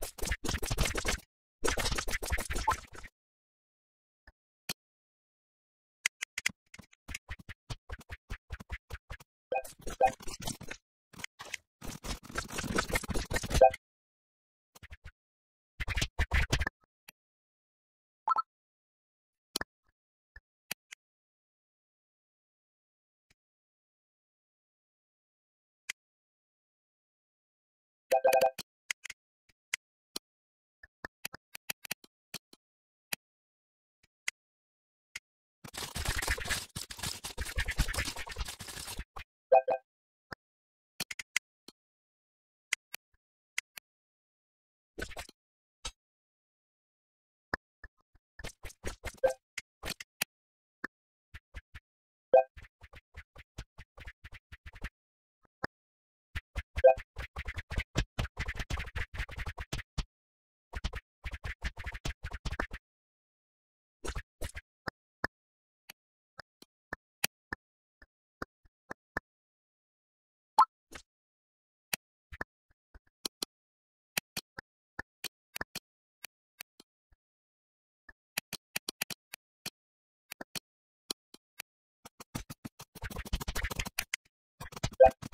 you Yeah.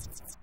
you